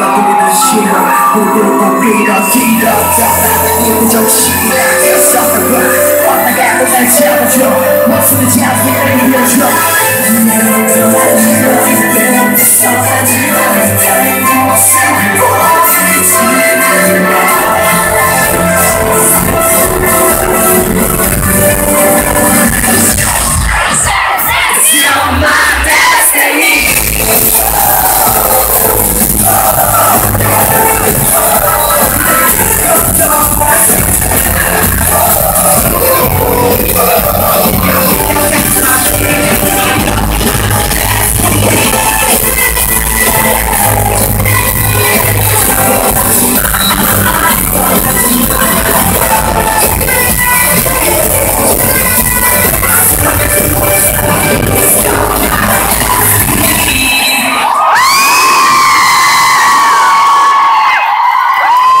여기는 싫어 무릎 꿇어 길었다 나는 정신이 있었던 걸 어나가고 날 잡아줘 목숨을 잡기